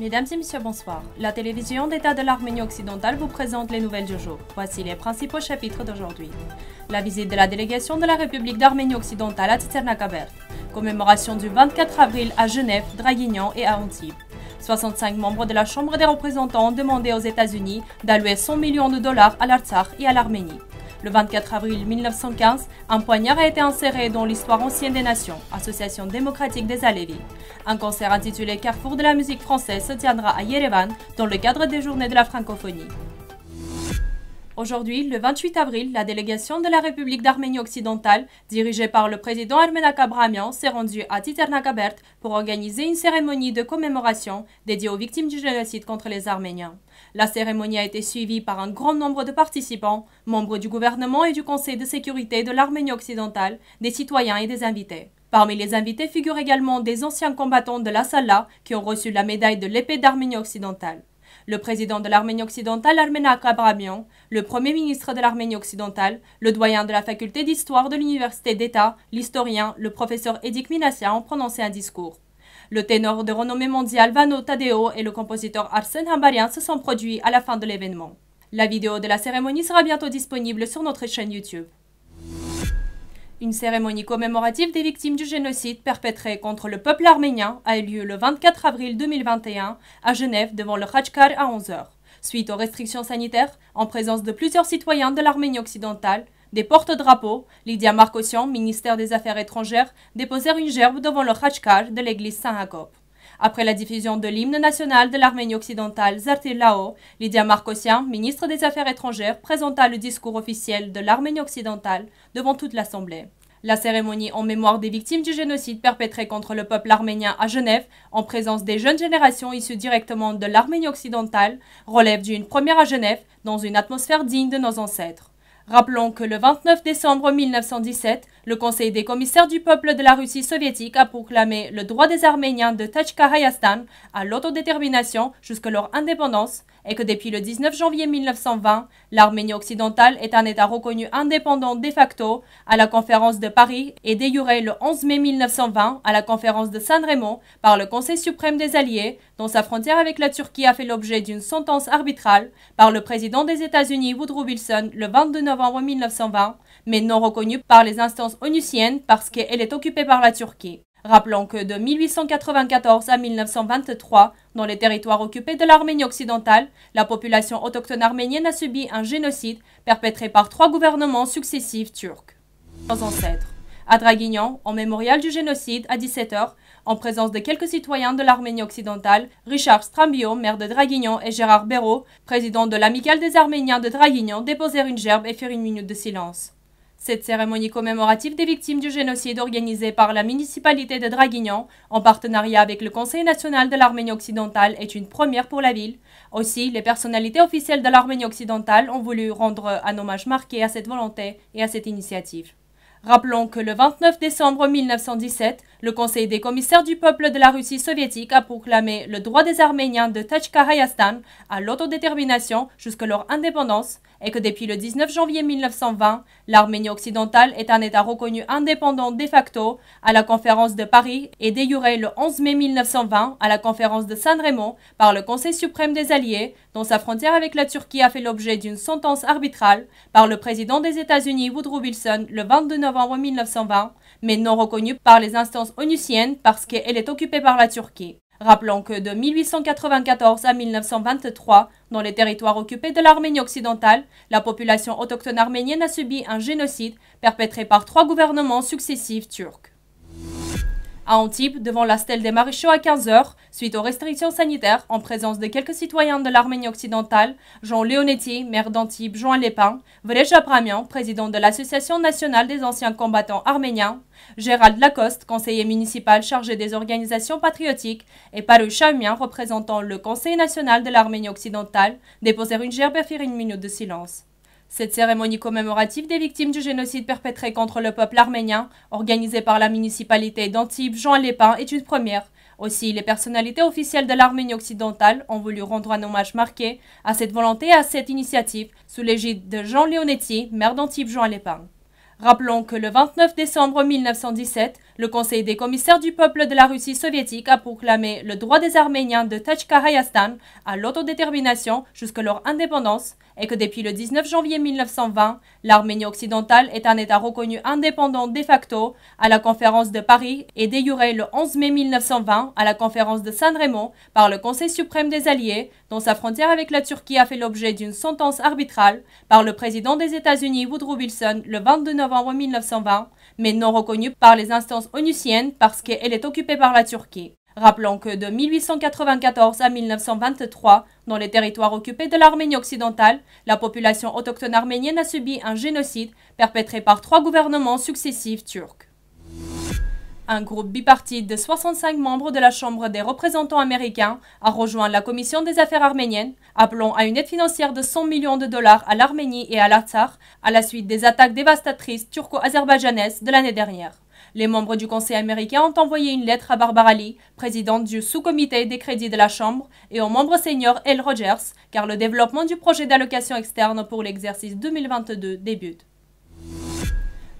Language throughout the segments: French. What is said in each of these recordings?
Mesdames et messieurs, bonsoir. La télévision d'État de l'Arménie occidentale vous présente les nouvelles du jour. Voici les principaux chapitres d'aujourd'hui. La visite de la délégation de la République d'Arménie occidentale à Tsernakabert. Commémoration du 24 avril à Genève, Draguignan et à Antibes. 65 membres de la Chambre des représentants ont demandé aux États-Unis d'allouer 100 millions de dollars à l'Artsakh et à l'Arménie. Le 24 avril 1915, un poignard a été inséré dans l'histoire ancienne des nations, Association démocratique des Alévis. Un concert intitulé Carrefour de la musique française se tiendra à Yerevan dans le cadre des Journées de la francophonie. Aujourd'hui, le 28 avril, la délégation de la République d'Arménie occidentale, dirigée par le président Armenak Abramian, s'est rendue à Titernakabert pour organiser une cérémonie de commémoration dédiée aux victimes du génocide contre les Arméniens. La cérémonie a été suivie par un grand nombre de participants, membres du gouvernement et du Conseil de sécurité de l'Arménie occidentale, des citoyens et des invités. Parmi les invités figurent également des anciens combattants de la Sala qui ont reçu la médaille de l'épée d'Arménie occidentale le président de l'Arménie occidentale, Armenak Abramian, le premier ministre de l'Arménie occidentale, le doyen de la faculté d'histoire de l'université d'État, l'historien, le professeur Edik Minassian ont prononcé un discours. Le ténor de renommée mondiale Vano Tadeo et le compositeur Arsène Hambarian se sont produits à la fin de l'événement. La vidéo de la cérémonie sera bientôt disponible sur notre chaîne YouTube. Une cérémonie commémorative des victimes du génocide perpétré contre le peuple arménien a eu lieu le 24 avril 2021 à Genève devant le Khachkar à 11h. Suite aux restrictions sanitaires, en présence de plusieurs citoyens de l'Arménie occidentale, des porte-drapeaux, Lydia Marcossian, ministère des Affaires étrangères, déposèrent une gerbe devant le Khachkar de l'église Saint-Jacob. Après la diffusion de l'hymne national de l'Arménie occidentale, Zartir Lao, Lydia Marcossian, ministre des Affaires étrangères, présenta le discours officiel de l'Arménie occidentale devant toute l'Assemblée. La cérémonie en mémoire des victimes du génocide perpétré contre le peuple arménien à Genève, en présence des jeunes générations issues directement de l'Arménie occidentale, relève d'une première à Genève dans une atmosphère digne de nos ancêtres. Rappelons que le 29 décembre 1917, le Conseil des commissaires du peuple de la Russie soviétique a proclamé le droit des Arméniens de Tachkahayastan à l'autodétermination jusqu'à leur indépendance et que depuis le 19 janvier 1920, l'Arménie occidentale est un État reconnu indépendant de facto à la conférence de Paris et déjuré le 11 mai 1920 à la conférence de San Remo par le Conseil suprême des Alliés, dont sa frontière avec la Turquie a fait l'objet d'une sentence arbitrale par le président des États-Unis Woodrow Wilson le 22 novembre 1920, mais non reconnue par les instances onusiennes parce qu'elle est occupée par la Turquie. Rappelons que de 1894 à 1923, dans les territoires occupés de l'Arménie occidentale, la population autochtone arménienne a subi un génocide perpétré par trois gouvernements successifs turcs. Nos ancêtres. À Draguignan, en mémorial du génocide, à 17h, en présence de quelques citoyens de l'Arménie occidentale, Richard Strambio, maire de Draguignan, et Gérard Béraud, président de l'Amicale des Arméniens de Draguignan, déposèrent une gerbe et firent une minute de silence. Cette cérémonie commémorative des victimes du génocide organisée par la municipalité de Draguignan en partenariat avec le Conseil national de l'Arménie occidentale est une première pour la ville. Aussi, les personnalités officielles de l'Arménie occidentale ont voulu rendre un hommage marqué à cette volonté et à cette initiative. Rappelons que le 29 décembre 1917, le Conseil des commissaires du peuple de la Russie soviétique a proclamé le droit des Arméniens de Tachkahayastan à l'autodétermination jusqu'à leur indépendance et que depuis le 19 janvier 1920, l'Arménie occidentale est un État reconnu indépendant de facto à la conférence de Paris et déjuré le 11 mai 1920 à la conférence de San Remo par le Conseil suprême des Alliés, dont sa frontière avec la Turquie a fait l'objet d'une sentence arbitrale par le président des États-Unis Woodrow Wilson le 22 novembre 1920, mais non reconnue par les instances onusiennes parce qu'elle est occupée par la Turquie. Rappelons que de 1894 à 1923, dans les territoires occupés de l'Arménie occidentale, la population autochtone arménienne a subi un génocide perpétré par trois gouvernements successifs turcs à Antibes, devant la stèle des maréchaux à 15h, suite aux restrictions sanitaires, en présence de quelques citoyens de l'Arménie occidentale, Jean Leonetti, maire d'Antibes, Jean Lépin, Vrej Abramian, président de l'Association nationale des anciens combattants arméniens, Gérald Lacoste, conseiller municipal chargé des organisations patriotiques, et Paru Chamien, représentant le Conseil national de l'Arménie occidentale, déposèrent une gerbe et firent une minute de silence. Cette cérémonie commémorative des victimes du génocide perpétré contre le peuple arménien, organisée par la municipalité d'Antibes, Jean Lépin, est une première. Aussi, les personnalités officielles de l'Arménie occidentale ont voulu rendre un hommage marqué à cette volonté et à cette initiative sous l'égide de Jean Leonetti, maire d'Antibes, Jean Lépin. Rappelons que le 29 décembre 1917, Le Conseil des commissaires du peuple de la Russie soviétique a proclamé le droit des Arméniens de Tachkahayastan à l'autodétermination jusqu'à leur indépendance et que depuis le 19 janvier 1920, l'Arménie occidentale est un État reconnu indépendant de facto à la conférence de Paris et déjuré le 11 mai 1920 à la conférence de San Remo par le Conseil suprême des Alliés, dont sa frontière avec la Turquie a fait l'objet d'une sentence arbitrale par le président des États-Unis Woodrow Wilson le 22 novembre 1920 mais non reconnue par les instances onusiennes parce qu'elle est occupée par la Turquie. Rappelons que de 1894 à 1923, dans les territoires occupés de l'Arménie occidentale, la population autochtone arménienne a subi un génocide perpétré par trois gouvernements successifs turcs. Un groupe bipartite de 65 membres de la Chambre des représentants américains a rejoint la Commission des affaires arméniennes, appelant à une aide financière de 100 millions de dollars à l'Arménie et à l'Artsakh à la suite des attaques dévastatrices turco-azerbaïdjanaises de l'année dernière. Les membres du Conseil américain ont envoyé une lettre à Barbara Lee, présidente du sous-comité des crédits de la Chambre, et au membre senior L. Rogers, car le développement du projet d'allocation externe pour l'exercice 2022 débute.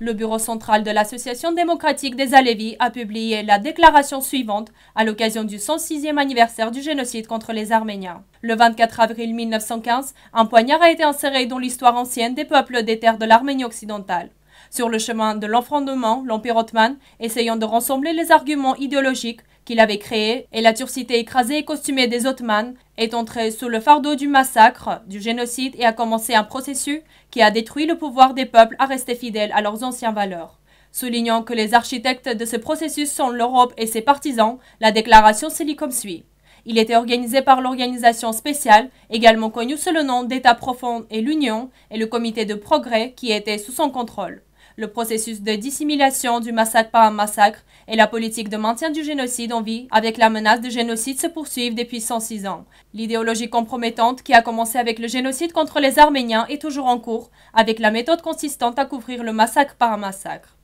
Le bureau central de l'Association démocratique des Alévis a publié la déclaration suivante à l'occasion du 106e anniversaire du génocide contre les Arméniens. Le 24 avril 1915, un poignard a été inséré dans l'histoire ancienne des peuples des terres de l'Arménie occidentale. Sur le chemin de l'enfrondement, l'Empire ottoman, essayant de rassembler les arguments idéologiques qu'il avait créés, et la turcité écrasée et costumée des Ottomans est entrée sous le fardeau du massacre, du génocide et a commencé un processus qui a détruit le pouvoir des peuples à rester fidèles à leurs anciennes valeurs. Soulignant que les architectes de ce processus sont l'Europe et ses partisans, la déclaration se lit comme suit. Il était organisé par l'organisation spéciale, également connue sous le nom d'État profond et l'Union, et le comité de progrès qui était sous son contrôle le processus de dissimulation du massacre par un massacre et la politique de maintien du génocide en vie avec la menace de génocide se poursuivent depuis 106 ans. L'idéologie compromettante qui a commencé avec le génocide contre les Arméniens est toujours en cours, avec la méthode consistante à couvrir le massacre par un massacre.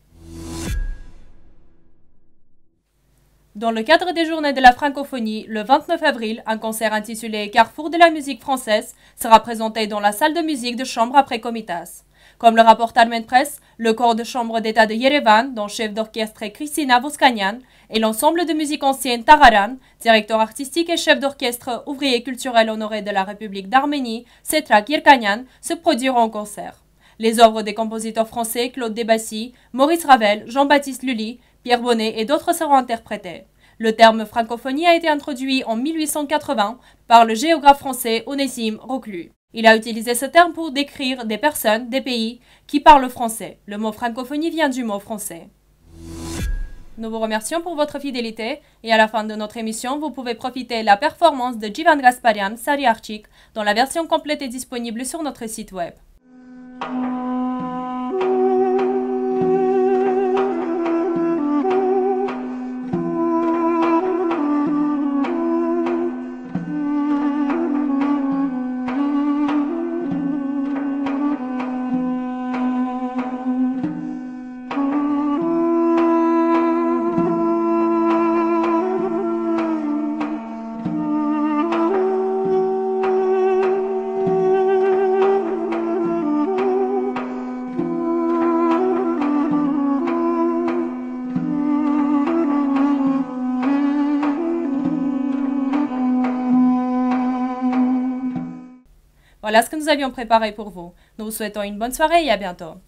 Dans le cadre des Journées de la francophonie, le 29 avril, un concert intitulé Carrefour de la musique française sera présenté dans la salle de musique de chambre après Comitas. Comme le rapporte Almen Press, le corps de chambre d'État de Yerevan, dont chef d'orchestre est Christina Voskanian, et l'ensemble de musique ancienne Tararan, directeur artistique et chef d'orchestre ouvrier culturel honoré de la République d'Arménie, Setrak Yerkanyan, se produiront en concert. Les œuvres des compositeurs français Claude Debassy, Maurice Ravel, Jean-Baptiste Lully, Pierre Bonnet et d'autres seront interprétés. Le terme francophonie a été introduit en 1880 par le géographe français Onésime Reclus. Il a utilisé ce terme pour décrire des personnes, des pays qui parlent français. Le mot francophonie vient du mot français. Nous vous remercions pour votre fidélité et à la fin de notre émission, vous pouvez profiter de la performance de Jivan Gasparian Sariarchik dont la version complète est disponible sur notre site web. Voilà ce que nous avions préparé pour vous. Nous vous souhaitons une bonne soirée et à bientôt.